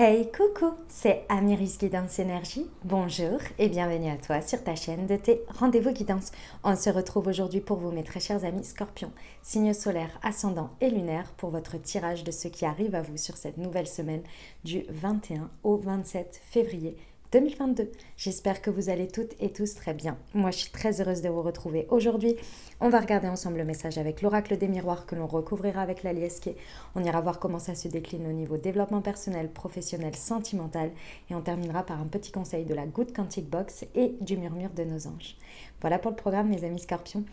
Hey, coucou, c'est Amiris Guidance Énergie. Bonjour et bienvenue à toi sur ta chaîne de tes rendez-vous guidance. On se retrouve aujourd'hui pour vous, mes très chers amis scorpions, signes solaires, ascendants et lunaires, pour votre tirage de ce qui arrive à vous sur cette nouvelle semaine du 21 au 27 février 2022. J'espère que vous allez toutes et tous très bien. Moi, je suis très heureuse de vous retrouver aujourd'hui. On va regarder ensemble le message avec l'oracle des miroirs que l'on recouvrira avec la liesque. On ira voir comment ça se décline au niveau développement personnel, professionnel, sentimental. Et on terminera par un petit conseil de la Good Quantic Box et du murmure de nos anges. Voilà pour le programme, mes amis scorpions.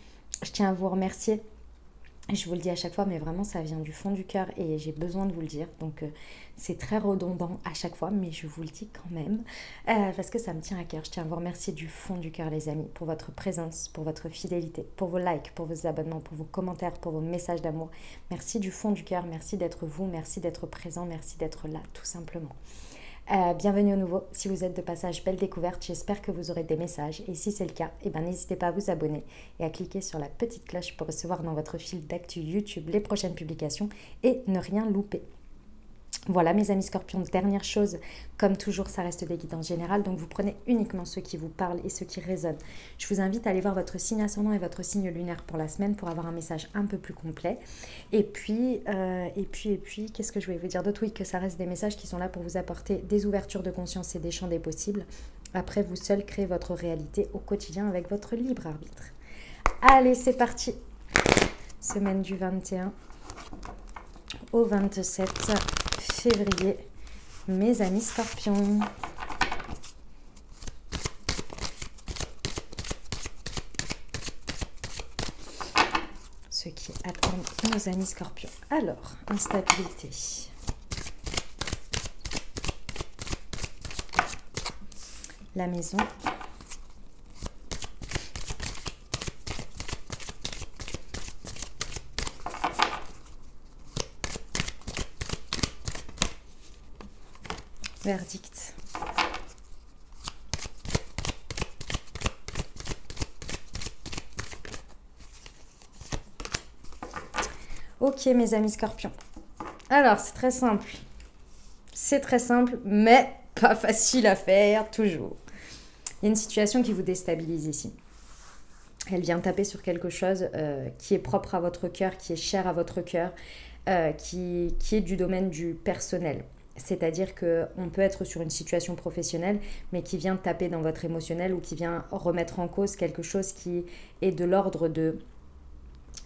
Je tiens à vous remercier je vous le dis à chaque fois, mais vraiment, ça vient du fond du cœur et j'ai besoin de vous le dire. Donc, euh, c'est très redondant à chaque fois, mais je vous le dis quand même euh, parce que ça me tient à cœur. Je tiens à vous remercier du fond du cœur, les amis, pour votre présence, pour votre fidélité, pour vos likes, pour vos abonnements, pour vos commentaires, pour vos messages d'amour. Merci du fond du cœur. Merci d'être vous. Merci d'être présent. Merci d'être là, tout simplement. Euh, bienvenue au nouveau. Si vous êtes de passage, belle découverte. J'espère que vous aurez des messages. Et si c'est le cas, eh ben, n'hésitez pas à vous abonner et à cliquer sur la petite cloche pour recevoir dans votre fil d'actu YouTube les prochaines publications et ne rien louper. Voilà mes amis scorpions, dernière chose, comme toujours ça reste des guidances générales, donc vous prenez uniquement ceux qui vous parlent et ceux qui résonnent. Je vous invite à aller voir votre signe ascendant et votre signe lunaire pour la semaine pour avoir un message un peu plus complet. Et puis, euh, et puis, et puis, qu'est-ce que je vais vous dire d'autre? Oui, que ça reste des messages qui sont là pour vous apporter des ouvertures de conscience et des champs des possibles. Après, vous seul créez votre réalité au quotidien avec votre libre arbitre. Allez, c'est parti Semaine du 21 au 27 février, mes amis scorpions. Ceux qui attendent nos amis scorpions. Alors, instabilité. La maison Verdict. Ok mes amis scorpions. Alors c'est très simple. C'est très simple, mais pas facile à faire toujours. Il y a une situation qui vous déstabilise ici. Elle vient taper sur quelque chose euh, qui est propre à votre cœur, qui est cher à votre cœur, euh, qui, qui est du domaine du personnel. C'est-à-dire qu'on peut être sur une situation professionnelle, mais qui vient taper dans votre émotionnel ou qui vient remettre en cause quelque chose qui est de l'ordre de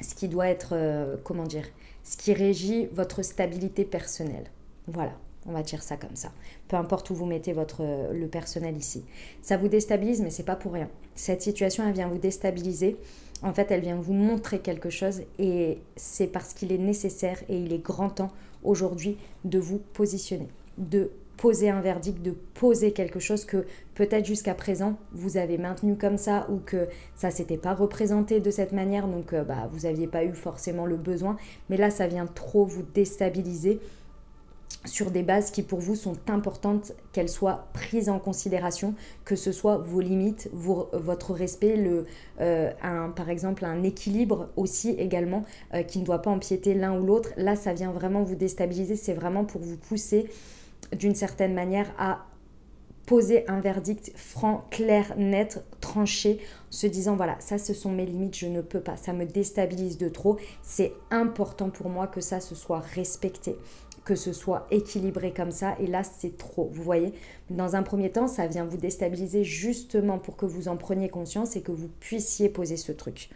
ce qui doit être, euh, comment dire, ce qui régit votre stabilité personnelle. Voilà, on va dire ça comme ça. Peu importe où vous mettez votre, le personnel ici. Ça vous déstabilise, mais c'est pas pour rien. Cette situation, elle vient vous déstabiliser. En fait, elle vient vous montrer quelque chose et c'est parce qu'il est nécessaire et il est grand temps aujourd'hui de vous positionner, de poser un verdict, de poser quelque chose que peut-être jusqu'à présent vous avez maintenu comme ça ou que ça s'était pas représenté de cette manière, donc euh, bah, vous n'aviez pas eu forcément le besoin, mais là ça vient trop vous déstabiliser sur des bases qui pour vous sont importantes, qu'elles soient prises en considération, que ce soit vos limites, votre respect, euh, par exemple un équilibre aussi également, euh, qui ne doit pas empiéter l'un ou l'autre. Là, ça vient vraiment vous déstabiliser, c'est vraiment pour vous pousser d'une certaine manière à poser un verdict franc, clair, net, tranché, se disant voilà, ça ce sont mes limites, je ne peux pas, ça me déstabilise de trop, c'est important pour moi que ça se soit respecté que ce soit équilibré comme ça. Et là, c'est trop. Vous voyez, dans un premier temps, ça vient vous déstabiliser justement pour que vous en preniez conscience et que vous puissiez poser ce truc.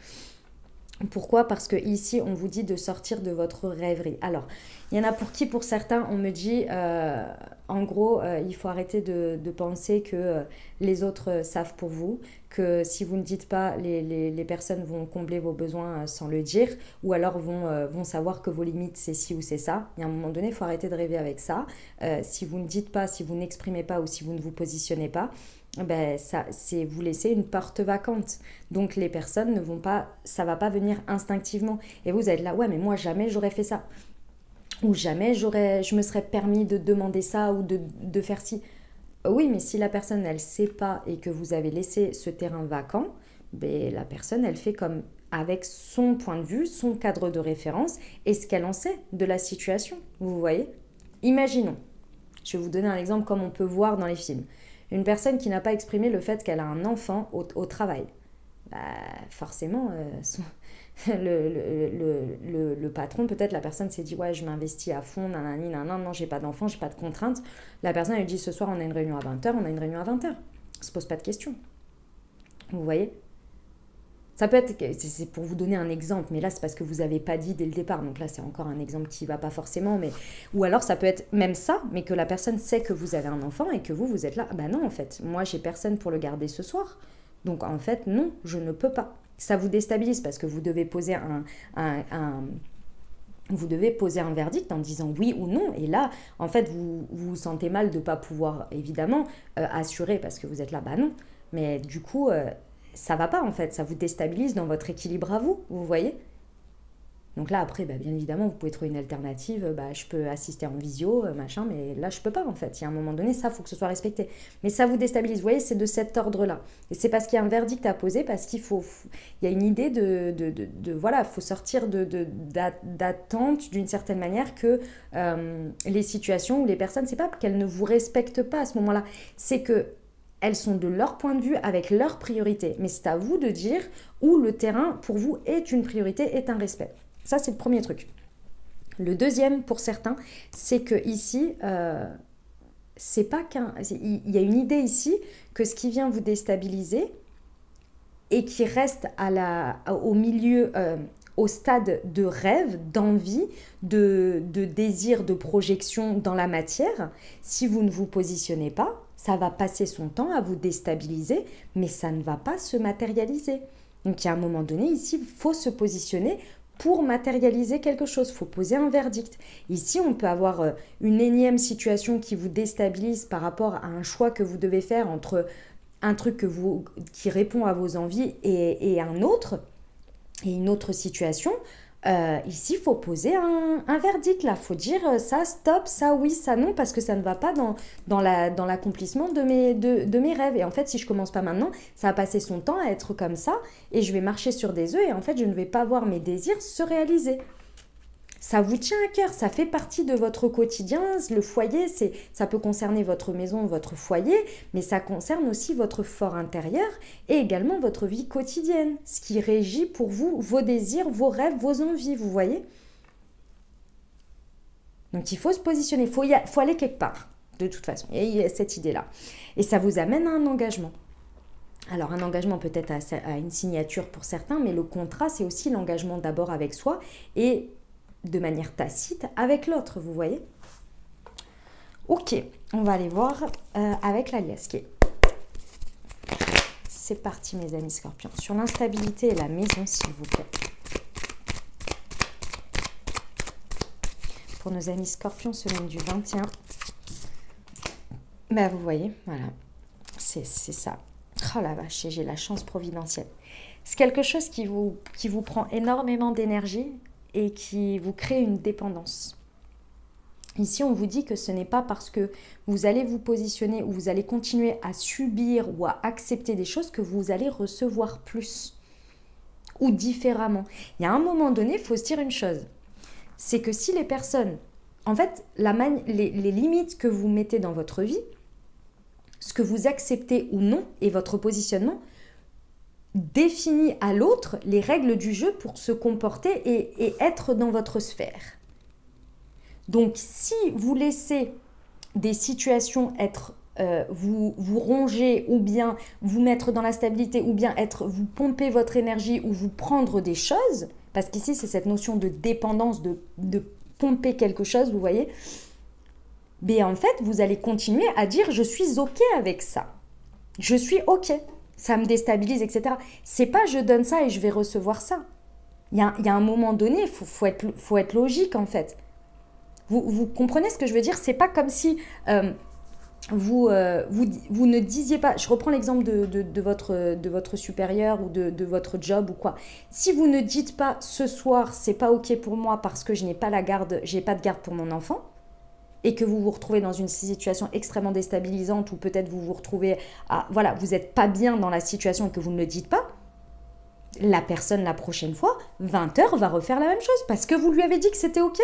Pourquoi? Parce que ici, on vous dit de sortir de votre rêverie. Alors, il y en a pour qui, pour certains, on me dit, euh, en gros, euh, il faut arrêter de, penser que euh, les autres savent pour vous, que si vous ne dites pas, les, personnes vont combler vos besoins sans le dire, ou alors vont, vont savoir que vos limites, c'est ci ou c'est ça. Il y a un moment donné, il faut arrêter de rêver avec ça. si vous ne dites pas, si vous n'exprimez pas ou si vous ne vous positionnez pas, ben ça c'est vous laisser une porte vacante. Donc les personnes ne vont pas ça va pas venir instinctivement et vous êtes là ouais mais moi jamais j'aurais fait ça ou jamais j'aurais je me serais permis de demander ça ou de, de faire ci. Oui, mais si la personne elle sait pas et que vous avez laissé ce terrain vacant, ben la personne elle fait comme avec son point de vue, son cadre de référence et ce qu'elle en sait de la situation. Vous voyez? Imaginons Je vais vous donner un exemple comme on peut voir dans les films. Une personne qui n'a pas exprimé le fait qu'elle a un enfant au, travail. Bah, forcément, le, le, patron, peut-être la personne s'est dit Ouais, je m'investis à fond, nanani, nanana, non, j'ai pas d'enfant, j'ai pas de contraintes. La personne lui dit Ce soir, on a une réunion à 20h, on a une réunion à 20h. On se pose pas de questions. Vous voyez? Ça peut être, c'est pour vous donner un exemple, mais là c'est parce que vous n'avez pas dit dès le départ, donc là c'est encore un exemple qui va pas forcément, mais ou alors ça peut être même ça, mais que la personne sait que vous avez un enfant et que vous vous êtes là, bah non en fait, moi j'ai personne pour le garder ce soir, donc en fait non, je ne peux pas. Ça vous déstabilise parce que vous devez poser un, vous devez poser un verdict en disant oui ou non. Et là, en fait, vous vous, sentez mal de ne pas pouvoir, évidemment, euh, assurer parce que vous êtes là, bah non. Mais du coup, euh, ça va pas, en fait. Ça vous déstabilise dans votre équilibre à vous, vous voyez donc là, après, bah, bien évidemment, vous pouvez trouver une alternative. Bah, je peux assister en visio, euh, machin, mais là, je peux pas, en fait. Il y a un moment donné, ça, faut que ce soit respecté. Mais ça vous déstabilise. Vous voyez, c'est de cet ordre-là. Et c'est parce qu'il y a un verdict à poser, parce qu'il faut... Il y a une idée de... de, de, voilà, il faut sortir d'attente, d'une certaine manière, que euh, les situations ou les personnes, c'est pas qu'elles ne vous respectent pas à ce moment-là. C'est que elles sont de leur point de vue avec leurs priorités. Mais c'est à vous de dire où le terrain, pour vous, est une priorité, est un respect. Ça, c'est le premier truc. Le deuxième, pour certains, c'est que ici, euh, c'est pas qu'un. Il y a une idée ici que ce qui vient vous déstabiliser et qui reste au milieu, euh, au stade de rêve, d'envie, de, désir, de projection dans la matière, si vous ne vous positionnez pas, ça va passer son temps à vous déstabiliser, mais ça ne va pas se matérialiser. Donc il y a un moment donné, ici, il faut se positionner pour matérialiser quelque chose. Il faut poser un verdict. Ici, on peut avoir euh, une énième situation qui vous déstabilise par rapport à un choix que vous devez faire entre un truc qui répond à vos envies et un autre, et une autre situation. Euh, ici, il faut poser un, verdict là. faut dire euh, ça, stop, ça, oui, ça, non, parce que ça ne va pas dans, dans l'accomplissement de, mes, mes rêves. Et en fait, si je commence pas maintenant, ça va passer son temps à être comme ça et je vais marcher sur des œufs et en fait, je ne vais pas voir mes désirs se réaliser ça vous tient à cœur, ça fait partie de votre quotidien. Le foyer, c'est, ça peut concerner votre maison, votre foyer, mais ça concerne aussi votre fort intérieur et également votre vie quotidienne, ce qui régit pour vous vos désirs, vos rêves, vos envies, vous voyez Donc il faut se positionner, il faut, aller quelque part, de toute façon. Il y a cette idée-là. Et ça vous amène à un engagement. Alors un engagement peut-être à, une signature pour certains, mais le contrat, c'est aussi l'engagement d'abord avec soi et de manière tacite avec l'autre, vous voyez? Ok, on va aller voir euh, avec qui C'est parti mes amis scorpions. Sur l'instabilité et la maison, s'il vous plaît. Pour nos amis scorpions, semaine du 21. Ben, vous voyez, voilà. C'est ça. Oh la vache, j'ai la chance providentielle. C'est quelque chose qui vous, qui vous prend énormément d'énergie et qui vous crée une dépendance. Ici, on vous dit que ce n'est pas parce que vous allez vous positionner ou vous allez continuer à subir ou à accepter des choses que vous allez recevoir plus ou différemment. Il y a un moment donné, il faut se dire une chose. C'est que si les personnes, en fait, la les, les limites que vous mettez dans votre vie, ce que vous acceptez ou non et votre positionnement, définit à l'autre les règles du jeu pour se comporter et, être dans votre sphère. Donc si vous laissez des situations être euh, vous, vous ronger ou bien vous mettre dans la stabilité ou bien être vous pomper votre énergie ou vous prendre des choses, parce qu'ici c'est cette notion de dépendance, de, de pomper quelque chose, vous voyez, mais en fait vous allez continuer à dire je suis ok avec ça. Je suis ok ça me déstabilise, etc. C'est pas je donne ça et je vais recevoir ça. Il y a, un moment donné, il faut, être, logique en fait. Vous, comprenez ce que je veux dire? C'est pas comme si euh, vous, euh, vous, ne disiez pas, je reprends l'exemple de, votre, de votre supérieur ou de, de, votre job ou quoi. Si vous ne dites pas ce soir c'est pas ok pour moi parce que je n'ai pas la garde, j'ai pas de garde pour mon enfant, et que vous vous retrouvez dans une situation extrêmement déstabilisante ou peut-être vous vous retrouvez à voilà, vous n'êtes pas bien dans la situation et que vous ne le dites pas, la personne la prochaine fois, 20 heures, va refaire la même chose parce que vous lui avez dit que c'était OK.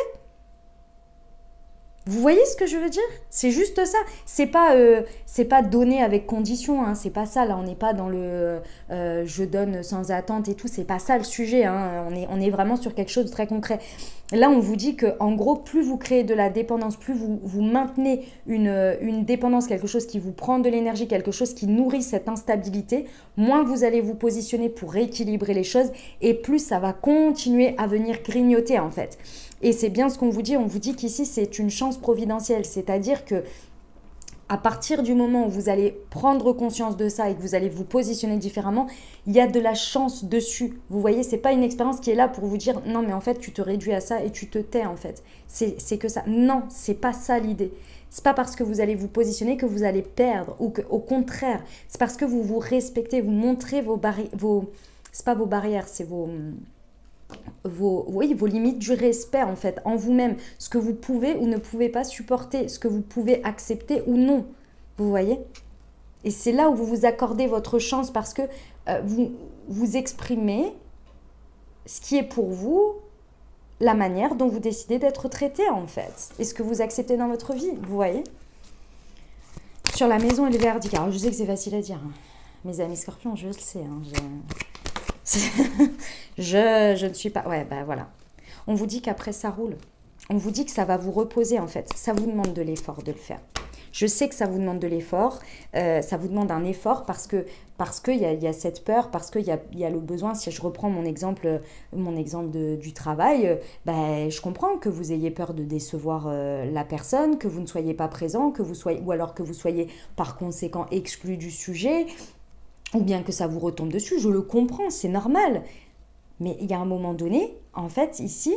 Vous voyez ce que je veux dire? C'est juste ça. C'est pas, euh, c'est pas donné avec condition. Hein. C'est pas ça. Là, on n'est pas dans le euh, je donne sans attente et tout. C'est pas ça le sujet. Hein. On, est, on est vraiment sur quelque chose de très concret. Là, on vous dit que en gros, plus vous créez de la dépendance, plus vous, vous maintenez une, une dépendance, quelque chose qui vous prend de l'énergie, quelque chose qui nourrit cette instabilité, moins vous allez vous positionner pour rééquilibrer les choses et plus ça va continuer à venir grignoter en fait. Et c'est bien ce qu'on vous dit. On vous dit qu'ici, c'est une chance providentielle. C'est-à-dire que à partir du moment où vous allez prendre conscience de ça et que vous allez vous positionner différemment, il y a de la chance dessus. Vous voyez, c'est pas une expérience qui est là pour vous dire non, mais en fait, tu te réduis à ça et tu te tais en fait. C'est que ça. Non, c'est pas ça l'idée. C'est pas parce que vous allez vous positionner que vous allez perdre ou que, au contraire, c'est parce que vous vous respectez, vous montrez vos barrières, vos, c'est pas vos barrières, c'est vos vos, vos limites du respect en fait en vous-même, ce que vous pouvez ou ne pouvez pas supporter, ce que vous pouvez accepter ou non. Vous voyez? Et c'est là où vous vous accordez votre chance parce que euh, vous vous exprimez ce qui est pour vous la manière dont vous décidez d'être traité en fait et ce que vous acceptez dans votre vie. Vous voyez? Sur la maison et le verdict. Alors je sais que c'est facile à dire. Hein. Mes amis scorpions, je le sais. Hein, je, ne suis pas... Ouais, ben voilà. On vous dit qu'après, ça roule. On vous dit que ça va vous reposer, en fait. Ça vous demande de l'effort de le faire. Je sais que ça vous demande de l'effort, euh, ça vous demande un effort parce que parce qu'il y a, y a cette peur, parce qu'il y a, y a, le besoin. Si je reprends mon exemple, mon exemple du travail, ben, je comprends que vous ayez peur de décevoir euh, la personne, que vous ne soyez pas présent, que vous soyez, ou alors que vous soyez par conséquent exclu du sujet, ou bien que ça vous retombe dessus, je le comprends, c'est normal. Mais il y a un moment donné, en fait, ici,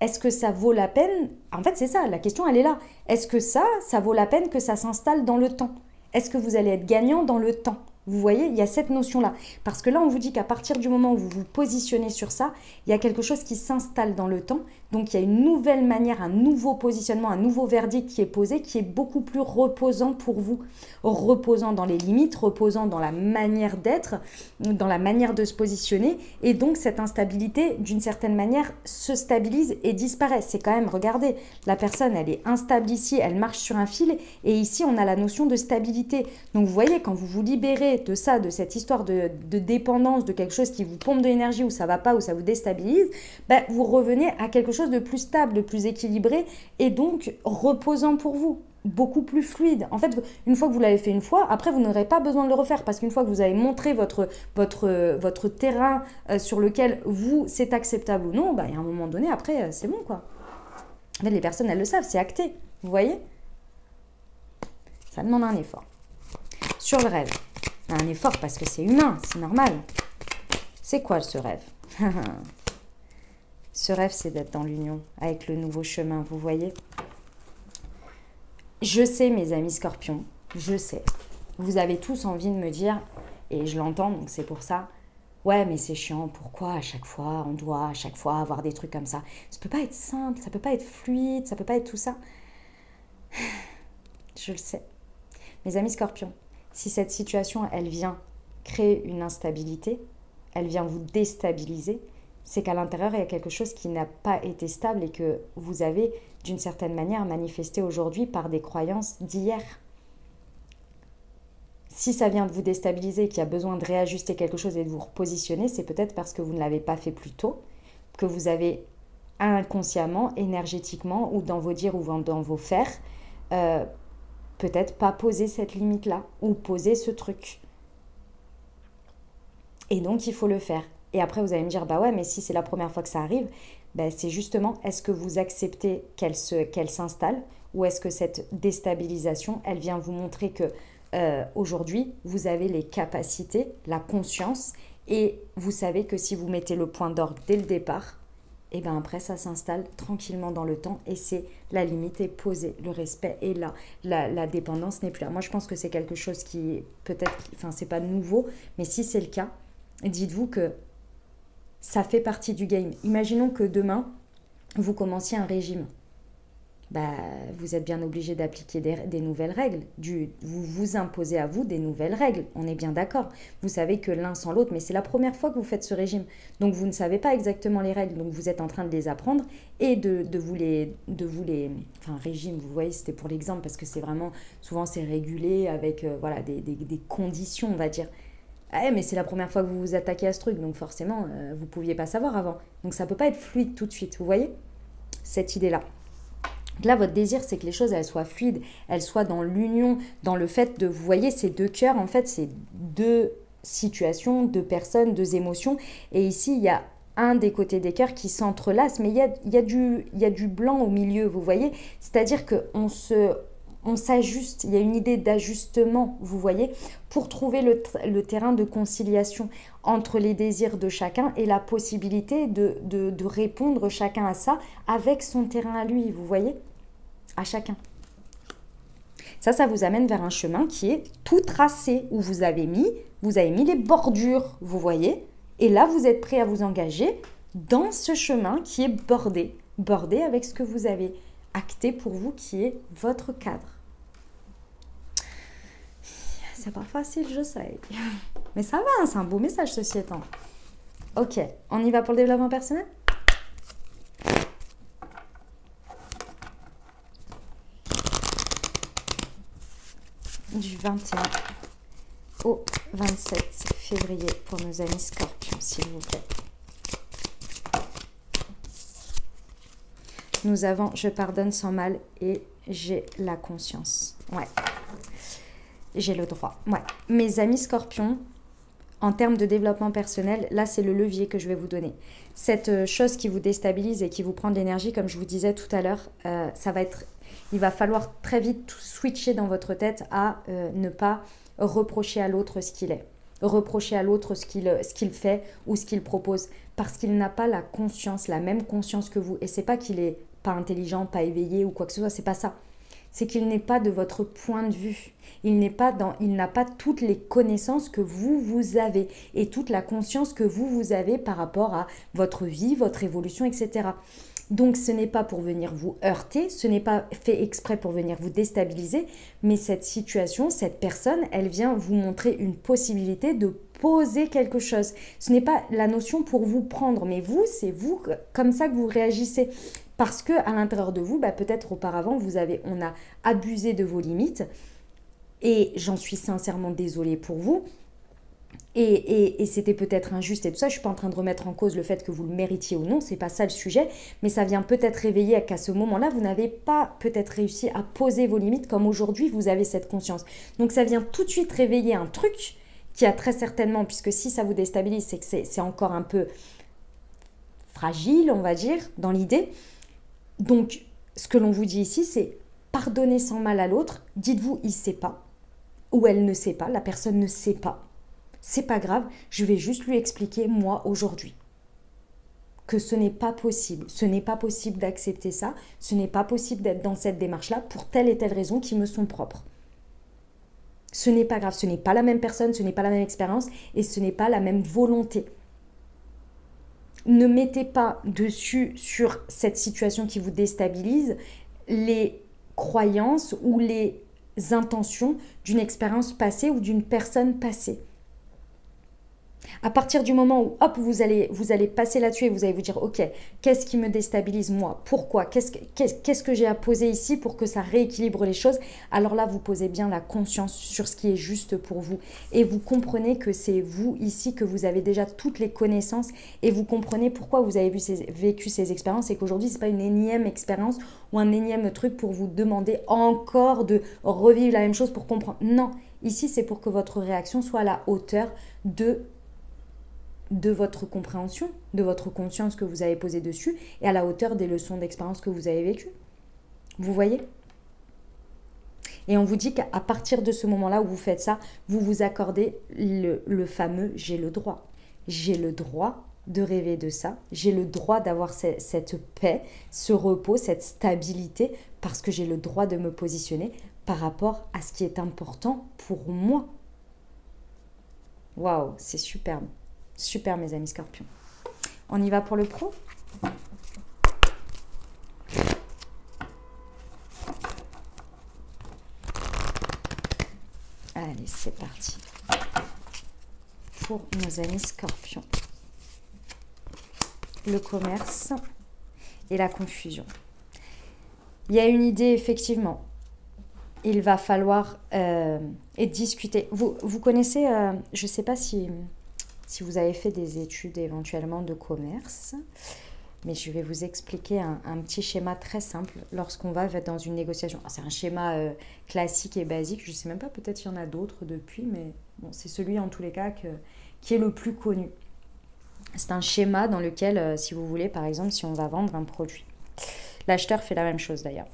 est-ce que ça vaut la peine En fait, c'est ça, la question, elle est là. Est-ce que ça, ça vaut la peine que ça s'installe dans le temps? Est-ce que vous allez être gagnant dans le temps? Vous voyez, il y a cette notion-là. Parce que là, on vous dit qu'à partir du moment où vous vous positionnez sur ça, il y a quelque chose qui s'installe dans le temps. Donc, il y a une nouvelle manière, un nouveau positionnement, un nouveau verdict qui est posé, qui est beaucoup plus reposant pour vous. Reposant dans les limites, reposant dans la manière d'être, dans la manière de se positionner. Et donc, cette instabilité, d'une certaine manière, se stabilise et disparaît. C'est quand même, regardez, la personne, elle est instable ici, elle marche sur un fil. Et ici, on a la notion de stabilité. Donc, vous voyez, quand vous vous libérez de ça, de cette histoire de, dépendance, de quelque chose qui vous pompe de l'énergie, ou ça va pas, ou ça vous déstabilise, ben, vous revenez à quelque chose de plus stable, de plus équilibré, et donc reposant pour vous beaucoup plus fluide. En fait, une fois que vous l'avez fait une fois, après, vous n'aurez pas besoin de le refaire parce qu'une fois que vous avez montré votre, votre, votre terrain euh, sur lequel vous, c'est acceptable ou non, bah, a un moment donné, après, euh, c'est bon, quoi. En les personnes, elles le savent, c'est acté. Vous voyez? Ça demande un effort. Sur le rêve un effort parce que c'est humain, c'est normal. C'est quoi ce rêve? Ce rêve, c'est d'être dans l'union avec le nouveau chemin, vous voyez Je sais, mes amis scorpions, je sais. Vous avez tous envie de me dire, et je l'entends, donc c'est pour ça, ouais, mais c'est chiant, pourquoi à chaque fois, on doit à chaque fois avoir des trucs comme ça? Ça peut pas être simple, ça peut pas être fluide, ça peut pas être tout ça. Je le sais. Mes amis scorpions, si cette situation, elle vient créer une instabilité, elle vient vous déstabiliser, c'est qu'à l'intérieur, il y a quelque chose qui n'a pas été stable et que vous avez, d'une certaine manière, manifesté aujourd'hui par des croyances d'hier. Si ça vient de vous déstabiliser, qu'il y a besoin de réajuster quelque chose et de vous repositionner, c'est peut-être parce que vous ne l'avez pas fait plus tôt, que vous avez inconsciemment, énergétiquement, ou dans vos dires ou dans vos faire, euh, peut-être pas poser cette limite-là ou poser ce truc. Et donc, il faut le faire. Et après, vous allez me dire, bah ouais, mais si c'est la première fois que ça arrive, bah c'est justement, est-ce que vous acceptez qu'elle s'installe ou est-ce que cette déstabilisation, elle vient vous montrer que euh, aujourd'hui, vous avez les capacités, la conscience et vous savez que si vous mettez le point d'orgue dès le départ, et bien après ça s'installe tranquillement dans le temps et c'est la limite est posée, le respect est là, la, dépendance n'est plus là. Moi je pense que c'est quelque chose qui peut-être, enfin c'est pas nouveau, mais si c'est le cas, dites-vous que ça fait partie du game. Imaginons que demain vous commenciez un régime. bah, vous êtes bien obligé d'appliquer des, nouvelles règles. Du, vous vous imposez à vous des nouvelles règles. On est bien d'accord. Vous savez que l'un sans l'autre, mais c'est la première fois que vous faites ce régime. Donc vous ne savez pas exactement les règles. Donc vous êtes en train de les apprendre et de, de vous les, de vous les, enfin régime. Vous voyez, c'était pour l'exemple parce que c'est vraiment souvent c'est régulé avec euh, voilà des, des, des, conditions, on va dire. Ah, mais c'est la première fois que vous vous attaquez à ce truc, donc forcément, vous euh, vous pouviez pas savoir avant. Donc ça peut pas être fluide tout de suite, vous voyez Cette idée-là. Là, votre désir, c'est que les choses, elles soient fluides, elles soient dans l'union, dans le fait de, vous voyez, ces deux cœurs, en fait, c'est deux situations, deux personnes, deux émotions. Et ici, il y a un des côtés des cœurs qui s'entrelacent, mais il y a, il y a du blanc au milieu, vous voyez C'est-à-dire qu'on se, on s'ajuste, il y a une idée d'ajustement, vous voyez, pour trouver le, terrain de conciliation entre les désirs de chacun et la possibilité de, de, de, répondre chacun à ça avec son terrain à lui, vous voyez, à chacun. Ça, ça vous amène vers un chemin qui est tout tracé, où vous avez mis, vous avez mis les bordures, vous voyez, et là, vous êtes prêt à vous engager dans ce chemin qui est bordé, bordé avec ce que vous avez acté pour vous, qui est votre cadre. C'est pas facile, je sais. Mais ça va, hein, c'est un beau message ceci étant. Ok, on y va pour le développement personnel? Du 21 au 27 février pour nos amis scorpions, s'il vous plaît. Nous avons je pardonne sans mal et j'ai la conscience. Ouais j'ai le droit. Ouais. Mes amis scorpions, en termes de développement personnel, là, c'est le levier que je vais vous donner. Cette euh, chose qui vous déstabilise et qui vous prend de l'énergie, comme je vous disais tout à l'heure, euh, ça va être. Il va falloir très vite switcher dans votre tête à euh, ne pas reprocher à l'autre ce qu'il est. Reprocher à l'autre ce qu'il qu'il fait ou ce qu'il propose. Parce qu'il n'a pas la conscience, la même conscience que vous. Et c'est pas qu'il est pas intelligent, pas éveillé ou quoi que ce soit, c'est pas ça c'est qu'il n'est pas de votre point de vue. Il n'est pas dans, il n'a pas toutes les connaissances que vous vous avez et toute la conscience que vous vous avez par rapport à votre vie, votre évolution, etc. Donc ce n'est pas pour venir vous heurter, ce n'est pas fait exprès pour venir vous déstabiliser, mais cette situation, cette personne, elle vient vous montrer une possibilité de poser quelque chose. Ce n'est pas la notion pour vous prendre, mais vous, c'est vous comme ça que vous réagissez parce que à l'intérieur de vous, bah, peut-être auparavant, vous avez, on a abusé de vos limites. Et j'en suis sincèrement désolée pour vous. Et, c'était peut-être injuste et tout ça. Je suis pas en train de remettre en cause le fait que vous le méritiez ou non. C'est pas ça le sujet. Mais ça vient peut-être réveiller qu'à ce moment-là, vous n'avez pas peut-être réussi à poser vos limites comme aujourd'hui vous avez cette conscience. Donc ça vient tout de suite réveiller un truc qui a très certainement, puisque si ça vous déstabilise, c'est que c'est encore un peu fragile, on va dire, dans l'idée. Donc, ce que l'on vous dit ici, c'est pardonner sans mal à l'autre. Dites-vous, il ne sait pas. Ou elle ne sait pas, la personne ne sait pas. C'est pas grave, je vais juste lui expliquer, moi, aujourd'hui, que ce n'est pas possible. Ce n'est pas possible d'accepter ça. Ce n'est pas possible d'être dans cette démarche-là pour telle et telle raison qui me sont propres. Ce n'est pas grave, ce n'est pas la même personne, ce n'est pas la même expérience et ce n'est pas la même volonté ne mettez pas dessus sur cette situation qui vous déstabilise les croyances ou les intentions d'une expérience passée ou d'une personne passée. À partir du moment où, hop, vous allez, vous allez passer là-dessus et vous allez vous dire, ok, qu'est-ce qui me déstabilise moi? Pourquoi? Qu'est-ce que, que j'ai à poser ici pour que ça rééquilibre les choses? Alors là, vous posez bien la conscience sur ce qui est juste pour vous. Et vous comprenez que c'est vous ici que vous avez déjà toutes les connaissances et vous comprenez pourquoi vous avez vécu ces expériences et qu'aujourd'hui, ce n'est pas une énième expérience ou un énième truc pour vous demander encore de revivre la même chose pour comprendre. Non, ici, c'est pour que votre réaction soit à la hauteur de de votre compréhension, de votre conscience que vous avez posée dessus et à la hauteur des leçons d'expérience que vous avez vécues. Vous voyez? Et on vous dit qu'à partir de ce moment-là où vous faites ça, vous vous accordez le, fameux j'ai le droit. J'ai le droit de rêver de ça. J'ai le droit d'avoir cette paix, ce repos, cette stabilité, parce que j'ai le droit de me positionner par rapport à ce qui est important pour moi. Waouh, c'est superbe. Super mes amis scorpions. On y va pour le pro? Allez, c'est parti pour nos amis scorpions. Le commerce et la confusion. Il y a une idée, effectivement. Il va falloir euh, discuter. Vous, connaissez, euh, je ne sais pas si si vous avez fait des études éventuellement de commerce, mais je vais vous expliquer un, petit schéma très simple lorsqu'on va dans une négociation. C'est un schéma euh, classique et basique. Je ne sais même pas, peut-être il y en a d'autres depuis, mais c'est celui en tous les cas qui est le plus connu. C'est un schéma dans lequel, si vous voulez, par exemple, si on va vendre un produit, L'acheteur fait la même chose d'ailleurs.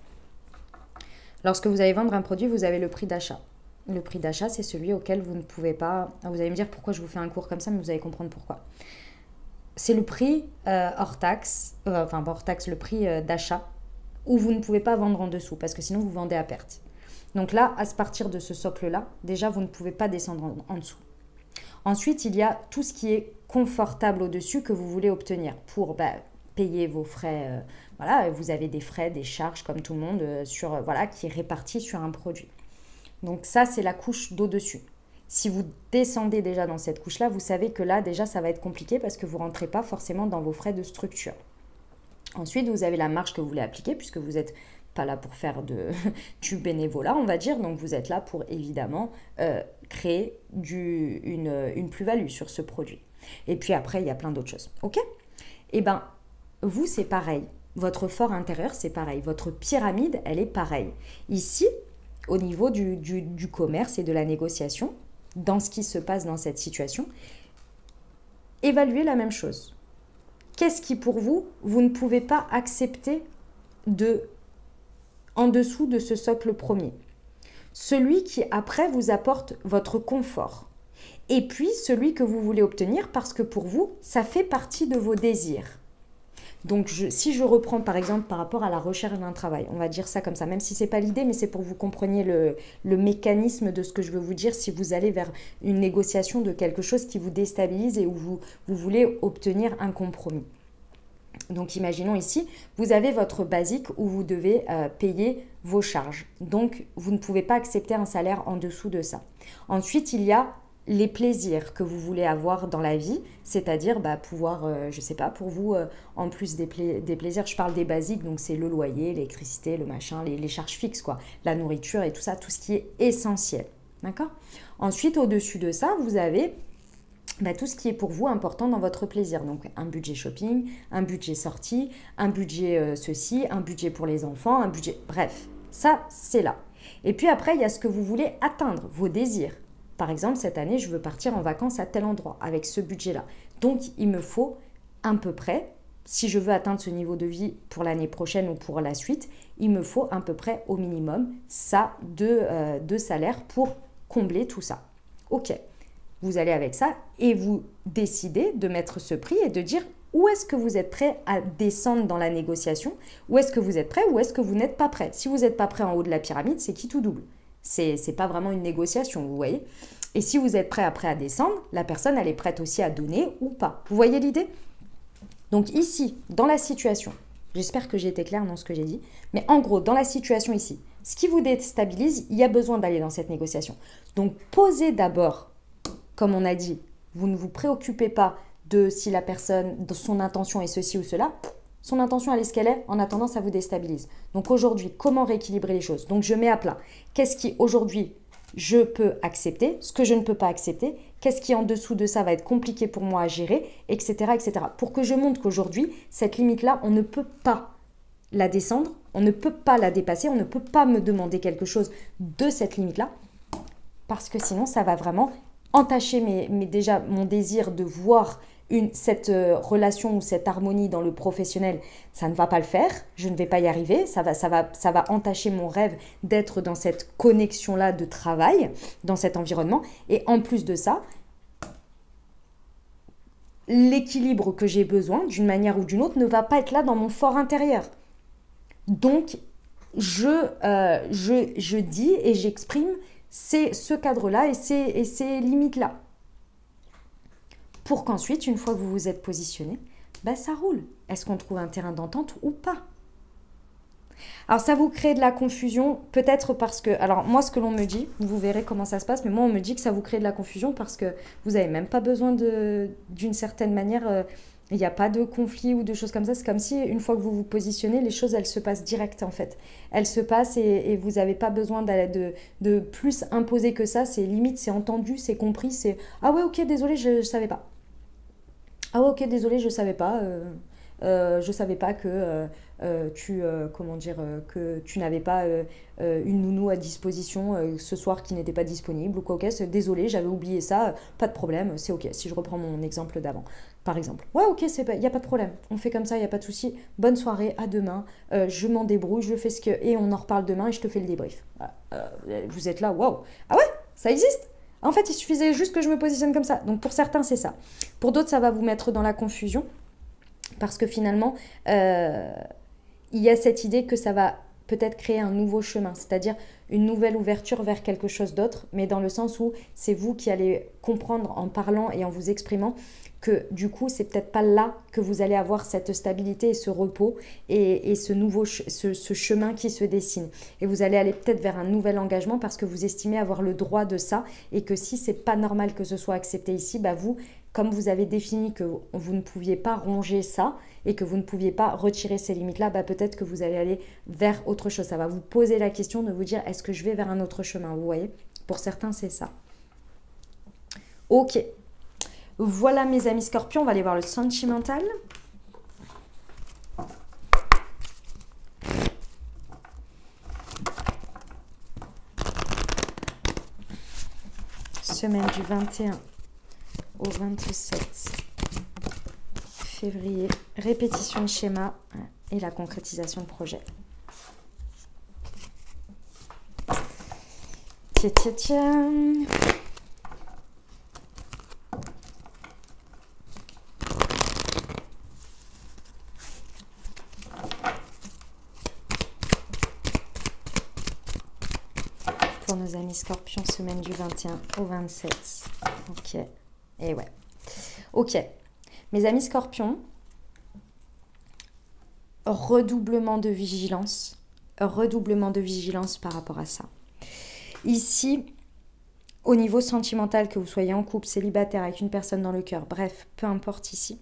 Lorsque vous allez vendre un produit, vous avez le prix d'achat. Le prix d'achat, c'est celui auquel vous ne pouvez pas... Vous allez me dire pourquoi je vous fais un cours comme ça, mais vous allez comprendre pourquoi. C'est le prix euh, hors taxe, euh, enfin hors taxe, le prix euh, d'achat, où vous ne pouvez pas vendre en dessous, parce que sinon vous vendez à perte. Donc là, à partir de ce socle-là, déjà, vous ne pouvez pas descendre en, dessous. Ensuite, il y a tout ce qui est confortable au-dessus que vous voulez obtenir pour bah, payer vos frais voilà, vous avez des frais, des charges comme tout le monde euh, sur, euh, voilà, qui est réparti sur un produit. Donc ça, c'est la couche d'au-dessus. Si vous descendez déjà dans cette couche-là, vous savez que là, déjà, ça va être compliqué parce que vous ne rentrez pas forcément dans vos frais de structure. Ensuite, vous avez la marge que vous voulez appliquer puisque vous n'êtes pas là pour faire du bénévolat, on va dire. Donc, vous êtes là pour évidemment euh, créer une plus-value sur ce produit. Et puis après, il y a plein d'autres choses. OK? Eh bien, vous, c'est pareil. Votre fort intérieur, c'est pareil. Votre pyramide, elle est pareille. Ici, au niveau du, commerce et de la négociation, dans ce qui se passe dans cette situation, évaluez la même chose. Qu'est-ce qui, pour vous, vous ne pouvez pas accepter de en dessous de ce socle premier? Celui qui, après, vous apporte votre confort. Et puis, celui que vous voulez obtenir parce que pour vous, ça fait partie de vos désirs. Donc, si je reprends par exemple par rapport à la recherche d'un travail, on va dire ça comme ça, même si ce n'est pas l'idée, mais c'est pour que vous compreniez le, mécanisme de ce que je veux vous dire si vous allez vers une négociation de quelque chose qui vous déstabilise et où vous, voulez obtenir un compromis. Donc, imaginons ici, vous avez votre basique où vous devez euh, payer vos charges. Donc, vous ne pouvez pas accepter un salaire en dessous de ça. Ensuite, il y a les plaisirs que vous voulez avoir dans la vie, c'est-à-dire bah, pouvoir, euh, je sais pas, pour vous, euh, en plus des, plaisirs, je parle des basiques, donc c'est le loyer, l'électricité, le machin, les, charges fixes, quoi, la nourriture et tout ça, tout ce qui est essentiel. D'accord? Ensuite, au-dessus de ça, vous avez bah, tout ce qui est pour vous important dans votre plaisir. Donc un budget shopping, un budget sortie, un budget euh, ceci, un budget pour les enfants, un budget... Bref, ça, c'est là. Et puis après, il y a ce que vous voulez atteindre, vos désirs. Par exemple, cette année, je veux partir en vacances à tel endroit avec ce budget-là. Donc, il me faut à peu près, si je veux atteindre ce niveau de vie pour l'année prochaine ou pour la suite, il me faut à peu près au minimum ça de, euh, salaire pour combler tout ça. Ok, vous allez avec ça et vous décidez de mettre ce prix et de dire où est-ce que vous êtes prêt à descendre dans la négociation, où est-ce que vous êtes prêt ou est-ce que vous n'êtes pas prêt. Si vous n'êtes pas prêt en haut de la pyramide, c'est qui tout double? C'est n'est pas vraiment une négociation, vous voyez. Et si vous êtes prêt après à descendre, la personne, elle est prête aussi à donner ou pas. Vous voyez l'idée? Donc ici, dans la situation, j'espère que j'ai été claire dans ce que j'ai dit, mais en gros, dans la situation ici, ce qui vous déstabilise, il y a besoin d'aller dans cette négociation. Donc posez d'abord, comme on a dit, vous ne vous préoccupez pas de si la personne, de son intention est ceci ou cela, son intention, elle est ce qu'elle est. En attendant, ça vous déstabilise. Donc aujourd'hui, comment rééquilibrer les choses? Donc je mets à plat. Qu'est-ce qui aujourd'hui je peux accepter, ce que je ne peux pas accepter, qu'est-ce qui en dessous de ça va être compliqué pour moi à gérer, etc. etc. Pour que je montre qu'aujourd'hui, cette limite-là, on ne peut pas la descendre, on ne peut pas la dépasser, on ne peut pas me demander quelque chose de cette limite-là, parce que sinon, ça va vraiment entacher déjà mon désir de voir cette euh, relation ou cette harmonie dans le professionnel, ça ne va pas le faire, je ne vais pas y arriver, ça va, entacher mon rêve d'être dans cette connexion-là de travail, dans cet environnement. Et en plus de ça, l'équilibre que j'ai besoin, d'une manière ou d'une autre, ne va pas être là dans mon fort intérieur. Donc, je, euh, dis et j'exprime ce cadre-là et et ces limites-là pour qu'ensuite, une fois que vous vous êtes positionné, bah, ça roule. Est-ce qu'on trouve un terrain d'entente ou pas? Alors ça vous crée de la confusion, peut-être parce que, alors moi ce que l'on me dit, vous verrez comment ça se passe, mais moi on me dit que ça vous crée de la confusion parce que vous n'avez même pas besoin de, d'une certaine manière, euh, il n'y a pas de conflit ou de choses comme ça. C'est comme si une fois que vous vous positionnez, les choses elles se passent direct en fait. Elles se passent et, vous n'avez pas besoin de, de plus imposer que ça. C'est limite, c'est entendu, c'est compris, c'est ah ouais ok désolé je, ne savais pas. Ah ok désolé je savais pas. Euh, euh, je savais pas que euh, euh, tu comment dire que tu n'avais pas une nounou à disposition ce soir qui n'était pas disponible ou quoi désolé j'avais oublié ça pas de problème c'est ok si je reprends mon exemple d'avant par exemple. Ouais ok c'est il y a pas de problème on fait comme ça y a pas de souci bonne soirée à demain je m'en débrouille je fais ce que et on en reparle demain et je te fais le débrief. Vous êtes là waouh. Ah ouais ça existe en fait, il suffisait juste que je me positionne comme ça. Donc pour certains, c'est ça. Pour d'autres, ça va vous mettre dans la confusion. Parce que finalement, euh, il y a cette idée que ça va peut-être créer un nouveau chemin, c'est-à-dire une nouvelle ouverture vers quelque chose d'autre, mais dans le sens où c'est vous qui allez comprendre en parlant et en vous exprimant que du coup, c'est peut-être pas là que vous allez avoir cette stabilité et ce repos et, ce nouveau ce, chemin qui se dessine. Et vous allez aller peut-être vers un nouvel engagement parce que vous estimez avoir le droit de ça et que si c'est pas normal que ce soit accepté ici, bah vous, comme vous avez défini que vous ne pouviez pas ronger ça et que vous ne pouviez pas retirer ces limites-là, bah peut-être que vous allez aller vers autre chose. Ça va vous poser la question de vous dire est-ce que je vais vers un autre chemin? Vous voyez? Pour certains, c'est ça. Ok. Voilà mes amis scorpions, on va aller voir le sentimental. Semaine du 21 au 27 février. Répétition de schéma et la concrétisation de projet. Tiens, tiens, tiens. Pour nos amis scorpions, semaine du 21 au 27. Ok. Et ouais. Ok. Mes amis scorpions, redoublement de vigilance. Redoublement de vigilance par rapport à ça. Ici, au niveau sentimental, que vous soyez en couple, célibataire, avec une personne dans le cœur, bref, peu importe ici,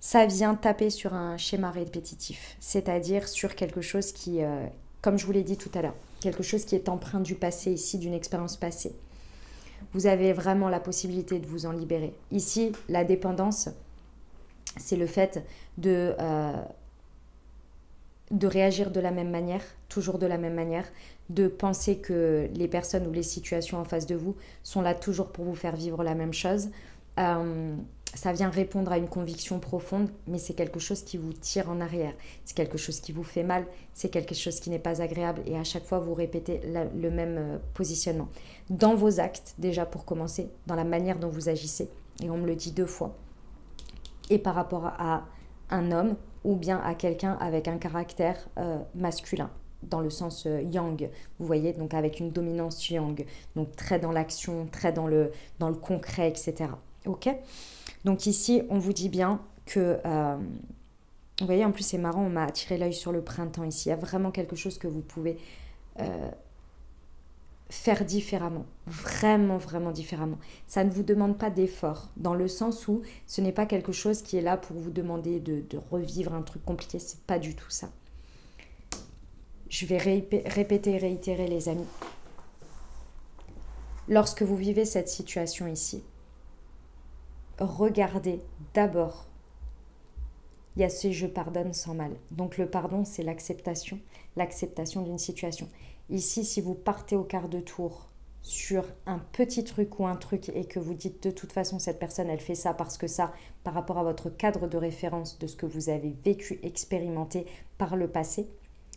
ça vient taper sur un schéma répétitif, c'est-à-dire sur quelque chose qui, euh, comme je vous l'ai dit tout à l'heure, quelque chose qui est empreint du passé ici, d'une expérience passée vous avez vraiment la possibilité de vous en libérer. Ici, la dépendance, c'est le fait de, euh, de réagir de la même manière, toujours de la même manière, de penser que les personnes ou les situations en face de vous sont là toujours pour vous faire vivre la même chose. Euh, ça vient répondre à une conviction profonde, mais c'est quelque chose qui vous tire en arrière. C'est quelque chose qui vous fait mal, c'est quelque chose qui n'est pas agréable et à chaque fois vous répétez le même euh, positionnement. Dans vos actes, déjà pour commencer, dans la manière dont vous agissez, et on me le dit deux fois, et par rapport à un homme ou bien à quelqu'un avec un caractère euh, masculin dans le sens euh, yang, vous voyez, donc avec une dominance yang, donc très dans l'action, très dans le, dans le concret, etc. Ok? Donc ici, on vous dit bien que... Euh, vous voyez, en plus c'est marrant, on m'a attiré l'œil sur le printemps ici. Il y a vraiment quelque chose que vous pouvez euh, faire différemment. Vraiment, vraiment différemment. Ça ne vous demande pas d'effort, dans le sens où ce n'est pas quelque chose qui est là pour vous demander de, revivre un truc compliqué. C'est pas du tout ça. Je vais répéter, réitérer les amis. Lorsque vous vivez cette situation ici, regardez d'abord. Il y a ce je pardonne sans mal. Donc le pardon, c'est l'acceptation, l'acceptation d'une situation. Ici, si vous partez au quart de tour sur un petit truc ou un truc et que vous dites de toute façon cette personne elle fait ça parce que ça par rapport à votre cadre de référence de ce que vous avez vécu, expérimenté par le passé,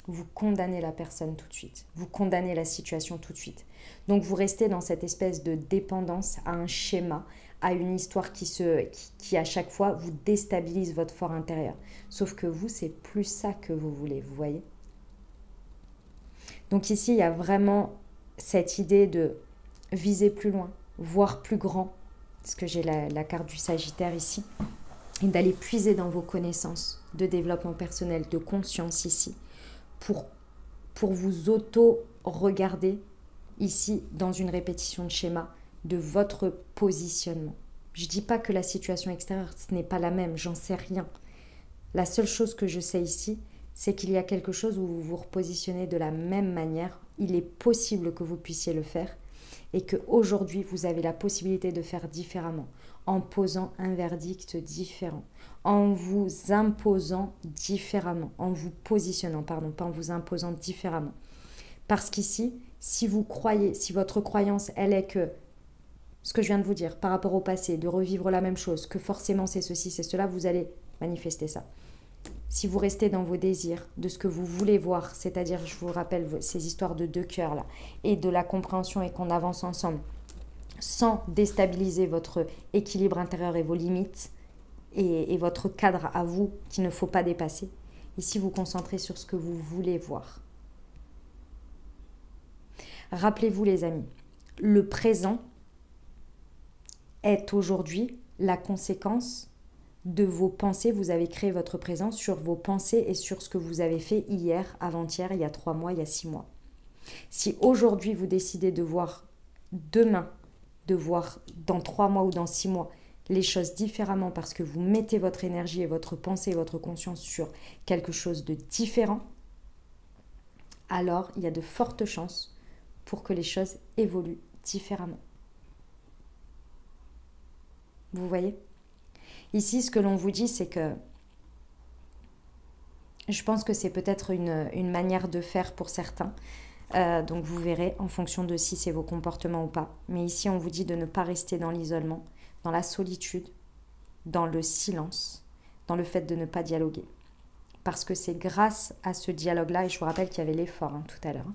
vous condamnez la personne tout de suite, vous condamnez la situation tout de suite. Donc vous restez dans cette espèce de dépendance à un schéma, à une histoire qui, se, qui, à chaque fois vous déstabilise votre fort intérieur. Sauf que vous, c'est plus ça que vous voulez, vous voyez? Donc ici, il y a vraiment cette idée de viser plus loin, voir plus grand, parce que j'ai la, la carte du Sagittaire ici, et d'aller puiser dans vos connaissances de développement personnel, de conscience ici, pour, pour vous auto-regarder ici dans une répétition de schéma de votre positionnement. Je ne dis pas que la situation extérieure, n'est pas la même, j'en sais rien. La seule chose que je sais ici, c'est qu'il y a quelque chose où vous vous repositionnez de la même manière. Il est possible que vous puissiez le faire et qu'aujourd'hui, vous avez la possibilité de faire différemment en posant un verdict différent, en vous imposant différemment, en vous positionnant, pardon, pas en vous imposant différemment. Parce qu'ici, si vous croyez, si votre croyance, elle est que ce que je viens de vous dire par rapport au passé, de revivre la même chose, que forcément c'est ceci, c'est cela, vous allez manifester ça. Si vous restez dans vos désirs, de ce que vous voulez voir, c'est-à-dire, je vous rappelle ces histoires de deux cœurs là, et de la compréhension et qu'on avance ensemble, sans déstabiliser votre équilibre intérieur et vos limites et, et votre cadre à vous qu'il ne faut pas dépasser, ici vous concentrez sur ce que vous voulez voir. Rappelez-vous les amis, le présent est aujourd'hui la conséquence de vos pensées. Vous avez créé votre présent sur vos pensées et sur ce que vous avez fait hier, avant-hier, il y a trois mois, il y a six mois. Si aujourd'hui vous décidez de voir demain, de voir dans trois mois ou dans six mois les choses différemment parce que vous mettez votre énergie et votre pensée et votre conscience sur quelque chose de différent, alors il y a de fortes chances pour que les choses évoluent différemment. Vous voyez? Ici, ce que l'on vous dit, c'est que je pense que c'est peut-être une, manière de faire pour certains. Euh, donc vous verrez en fonction de si c'est vos comportements ou pas. Mais ici, on vous dit de ne pas rester dans l'isolement, dans la solitude, dans le silence, dans le fait de ne pas dialoguer. Parce que c'est grâce à ce dialogue-là, et je vous rappelle qu'il y avait l'effort hein, tout à l'heure,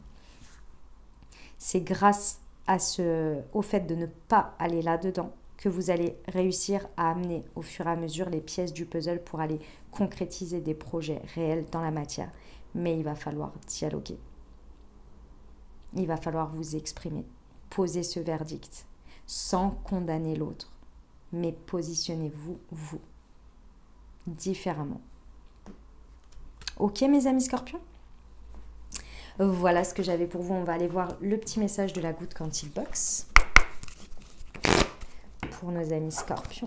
c'est grâce à ce, au fait de ne pas aller là-dedans que vous allez réussir à amener au fur et à mesure les pièces du puzzle pour aller concrétiser des projets réels dans la matière. Mais il va falloir dialoguer. Il va falloir vous exprimer, poser ce verdict sans condamner l'autre, mais positionnez-vous, vous, différemment. Ok mes amis scorpions? Voilà ce que j'avais pour vous. On va aller voir le petit message de la goutte quantique box pour nos amis scorpions.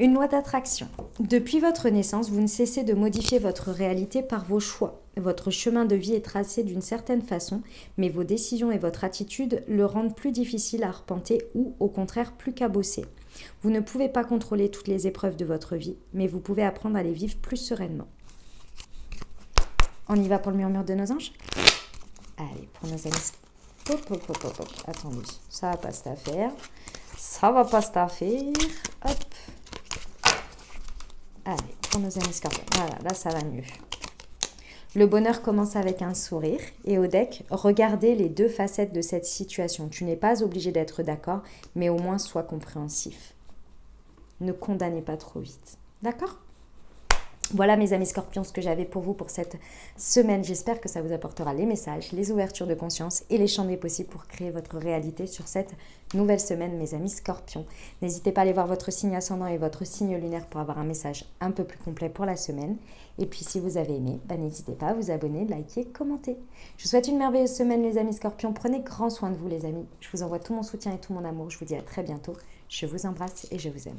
Une loi d'attraction. Depuis votre naissance, vous ne cessez de modifier votre réalité par vos choix. Votre chemin de vie est tracé d'une certaine façon, mais vos décisions et votre attitude le rendent plus difficile à arpenter ou au contraire plus cabossé. Vous ne pouvez pas contrôler toutes les épreuves de votre vie, mais vous pouvez apprendre à les vivre plus sereinement. On y va pour le murmure de nos anges? Allez, pour nos amis. Hop, hop, hop, hop, Attendez, ça va pas se faire. Ça va pas se faire. Hop. Allez, pour nos amis scorpions. Voilà, là ça va mieux. Le bonheur commence avec un sourire et au deck, regardez les deux facettes de cette situation. Tu n'es pas obligé d'être d'accord, mais au moins sois compréhensif. Ne condamnez pas trop vite. D'accord? Voilà mes amis scorpions ce que j'avais pour vous pour cette semaine. J'espère que ça vous apportera les messages, les ouvertures de conscience et les champs des possibles pour créer votre réalité sur cette nouvelle semaine mes amis scorpions. N'hésitez pas à aller voir votre signe ascendant et votre signe lunaire pour avoir un message un peu plus complet pour la semaine. Et puis si vous avez aimé, bah, n'hésitez pas à vous abonner, liker, commenter. Je vous souhaite une merveilleuse semaine les amis scorpions. Prenez grand soin de vous les amis. Je vous envoie tout mon soutien et tout mon amour. Je vous dis à très bientôt. Je vous embrasse et je vous aime.